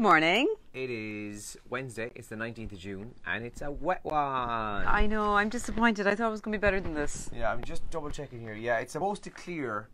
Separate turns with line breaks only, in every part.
morning.
It is Wednesday, it's the 19th of June, and it's a wet one.
I know, I'm disappointed. I thought it was going to be better than this.
Yeah, I'm just double checking here. Yeah, it's supposed to clear,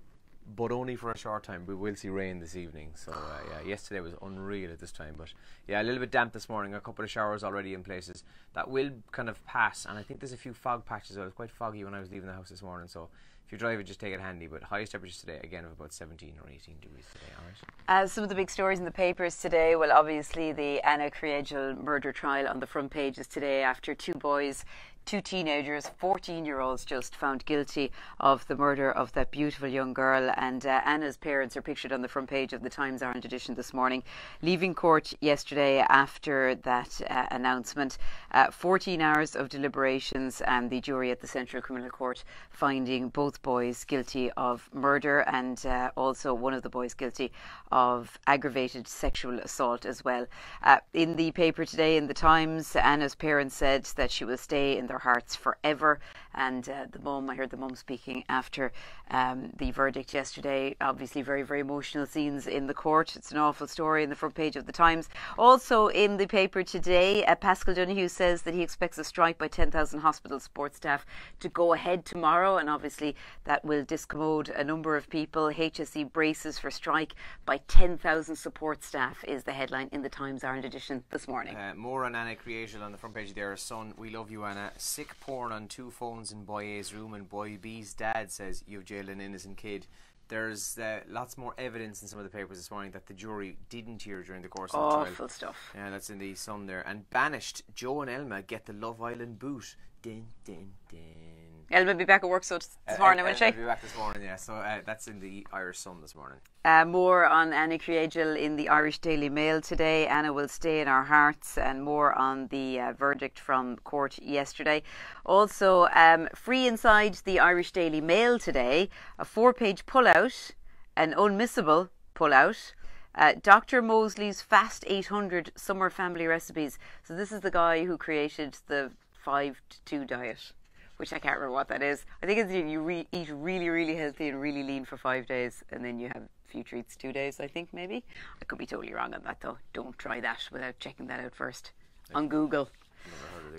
but only for a short time. We will see rain this evening. So, uh, yeah, yesterday was unreal at this time, but yeah, a little bit damp this morning. A couple of showers already in places. That will kind of pass, and I think there's a few fog patches. It was quite foggy when I was leaving the house this morning, so if you're driving, just take it handy. But highest temperatures today, again, of about 17 or 18 degrees today, all right?
Uh, some of the big stories in the papers today, well, obviously the Anna Kriegel murder trial on the front pages today after two boys two teenagers, 14 year olds, just found guilty of the murder of that beautiful young girl. And uh, Anna's parents are pictured on the front page of the Times Ireland edition this morning, leaving court yesterday after that uh, announcement. Uh, 14 hours of deliberations, and the jury at the Central Criminal Court finding both boys guilty of murder and uh, also one of the boys guilty of aggravated sexual assault as well. Uh, in the paper today, in the Times, Anna's parents said that she will stay in the hearts forever. And uh, the mum, I heard the mum speaking after um, the verdict yesterday. Obviously, very, very emotional scenes in the court. It's an awful story in the front page of the Times. Also, in the paper today, uh, Paschal Donohoe says that he expects a strike by 10,000 hospital support staff to go ahead tomorrow. And obviously, that will discommode a number of people. HSE braces for strike by 10,000 support staff is the headline in the Times Ireland edition this morning.
Uh, more on Anna Kriegel on the front page there. Son, we love you, Anna sick porn on two phones in boy A's room, and boy B's dad says you've jailed an innocent kid. There's uh, lots more evidence in some of the papers this morning that the jury didn't hear during the course of the trial.
Awful stuff.
Yeah, that's in the Sun there. And banished Joe and Elma get the Love Island boot. Din, din, din.
Elma will be back at work so this uh, morning, will she?
I'll be back this morning, yeah. So uh, that's in the Irish Sun this morning.
Uh, more on Anna Kriegel in the Irish Daily Mail today. Anna will stay in our hearts, and more on the uh, verdict from court yesterday. Also, um, free inside the Irish Daily Mail today, a four-page pullout, an unmissable pullout. Uh, Dr. Mosley's Fast 800 Summer Family Recipes. So, this is the guy who created the 5 to 2 diet which I can't remember what that is. I think it's you re- eat really, really healthy and really lean for five days, and then you have a few treats two days. I think maybe I could be totally wrong on that though. Don't try that without checking that out first on Google.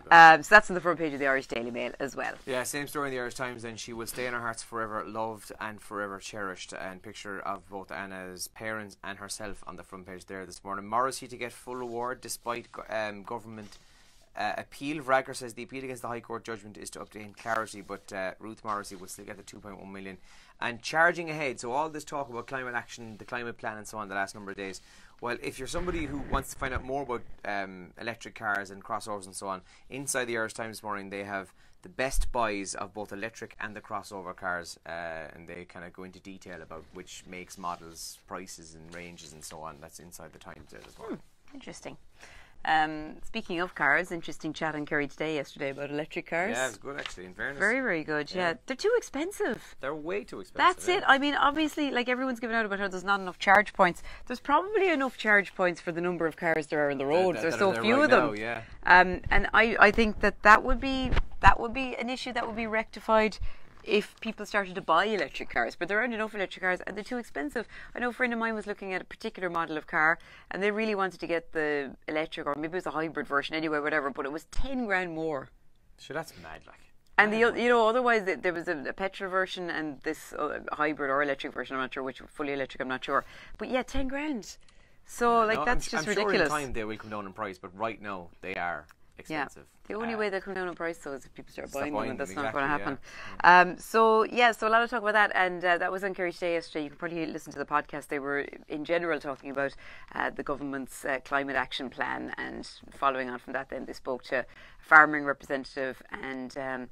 Um, so that's on the front page of the Irish Daily Mail as well.
Yeah, same story in the Irish Times. Then she will stay in our hearts forever, loved and forever cherished. And picture of both Anna's parents and herself on the front page there this morning. Morrissey to get full award despite um, government uh, appeal. Ragger says the appeal against the High Court judgment is to obtain clarity, but uh, Ruth Morrissey will still get the 2.1 million. And charging ahead, so all this talk about climate action, the climate plan, and so on the last number of days. Well, if you're somebody who wants to find out more about um, electric cars and crossovers and so on, inside the Irish Times this morning they have the best buys of both electric and the crossover cars, uh, and they kind of go into detail about which makes, models, prices, and ranges and so on. That's inside the Times there as well.
Hmm, interesting. Um, speaking of cars, interesting chat on Kerry today yesterday about electric cars.
Yeah, it's good actually. In fairness,
very very good. Yeah, yeah. they're too expensive.
They're way too expensive.
That's
yeah.
it. I mean, obviously, like everyone's giving out about how there's not enough charge points. There's probably enough charge points for the number of cars there are in the roads. there's so few
right
of them.
Now, yeah.
Um, and I I think that that would be that would be an issue that would be rectified if people started to buy electric cars, but there aren't enough electric cars and they're too expensive. I know a friend of mine was looking at a particular model of car and they really wanted to get the electric or maybe it was a hybrid version anyway, whatever, but it was 10 grand more.
So that's mad, like.
And the you know otherwise there was a, petrol version and this uh, hybrid or electric version. I'm not sure which fully electric. I'm not sure, but yeah, ten grand. So like
no,
that's
I'm,
just
I'm
ridiculous.
Sure in time they will come down in price, but right now they are expensive.
Yeah. The only uh, way they come down in price though is if people start buying,
buying
them, and that's
them,
not going to happen.
Yeah.
Um, so yeah, so a lot of talk about that, and uh, that was on Kerry Today yesterday. You can probably listen to the podcast. They were in general talking about uh, the government's uh, climate action plan, and following on from that, then they spoke to a farming representative and. Um,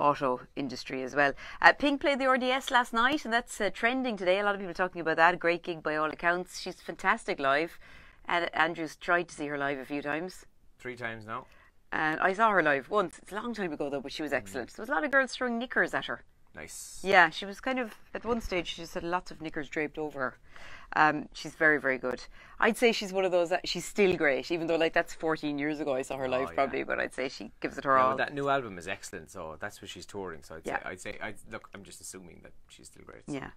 auto industry as well. Uh, Pink played the RDS last night, and that's uh, trending today. A lot of people talking about that. A great gig by all accounts. She's fantastic live. And Andrew's tried to see her live a few times.
Three times now.
And I saw her live once. It's a long time ago though, but she was excellent. There was a lot of girls throwing knickers at her.
Nice.
Yeah, she was kind of at one stage. She just had lots of knickers draped over her. Um, she's very, very good. I'd say she's one of those. That, she's still great, even though like that's 14 years ago I saw her live
yeah.
probably. But I'd say she gives it her all.
that new album is excellent, so that's what she's touring. So I'd
Yeah.
say, I'd say, I'd, look, I'm just assuming that she's still great.
Yeah.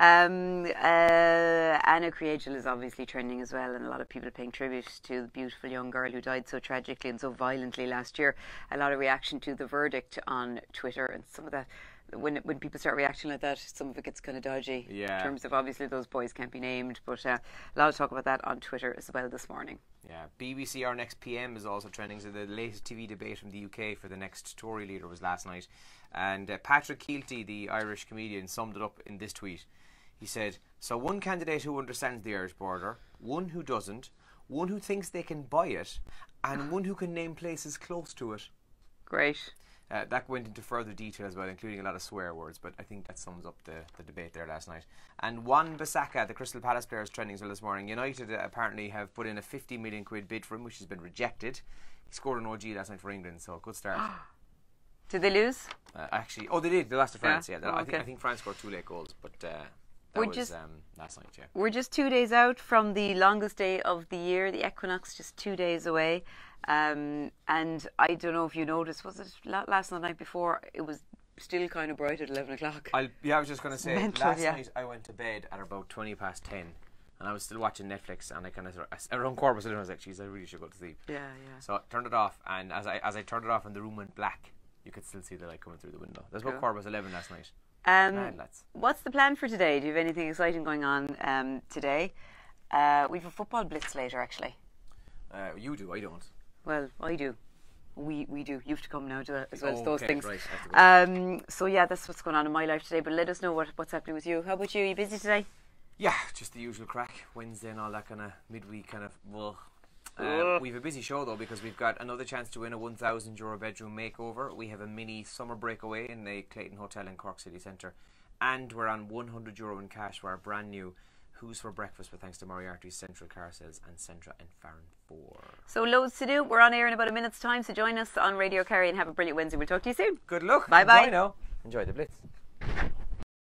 Um, uh, Anna Kriegel is obviously trending as well, and a lot of people are paying tribute to the beautiful young girl who died so tragically and so violently last year. A lot of reaction to the verdict on Twitter, and some of that. When when people start reacting like that, some of it gets kind of dodgy.
Yeah.
In terms of obviously those boys can't be named, but uh, a lot of talk about that on Twitter as well this morning.
Yeah, BBC Our Next PM is also trending. So the latest TV debate from the UK for the next Tory leader was last night, and uh, Patrick Kielty, the Irish comedian, summed it up in this tweet. He said, "So one candidate who understands the Irish border, one who doesn't, one who thinks they can buy it, and one who can name places close to it."
Great.
Uh, that went into further detail as well, including a lot of swear words, but I think that sums up the, the debate there last night. And Wan-Bissaka, the Crystal Palace player, is trending as well this morning. United uh, apparently have put in a 50 million quid bid for him, which has been rejected. He scored an OG last night for England, so good start.
Did they lose?
uh, actually, oh, they did. They lost to France. Yeah,
Yeah? Oh,
I think. I think France scored two late goals, but uh, that
We're
was
just-
um, last night. Yeah.
We're just two days out from the longest day of the year, the equinox, just two days away. Um, and I don't know if you noticed, was it last night, night before? It was still kind of bright at 11 o'clock.
I'll, yeah, I was just going to say,
mental,
last
yeah.
night I went to bed at about 20 past 10, and I was still watching Netflix, and I kind of, around quarter past 11, I was like, geez, I really should go to sleep.
yeah, yeah.
So I turned it off, and as I as I turned it off and the room went black, you could still see the light coming through the window. There's about
Cool.
quarter past eleven last night.
Um,
Mad lads.
what's the plan for today? Do you have anything exciting going on um, today? Uh, we have a football blitz later, actually.
Uh, you do, I don't.
Well, I do. We we do. You have to come now to that as well as
Oh,
those
okay,
things.
right, I have to
Um, so yeah, that's what's going on in my life today. But let us know what, what's happening with you. How about you? Are you busy today?
Yeah, just the usual crack. Wednesday and all that kind of midweek kind of. Well, uh, we have a busy show though because we've got another chance to win a 1,000 euro bedroom makeover. We have a mini summer breakaway in the Clayton Hotel in Cork City Centre, and we're on 100 euro in cash for our brand new Who's for Breakfast with thanks to Moriarty's Central Car Sales and Centra and Farron 4.
So loads to do. We're on air in about a minute's time. So join us on Radio Kerry and have a brilliant Wednesday. We'll talk to you soon.
Good luck.
Bye-bye.
Enjoy now. Enjoy the blitz.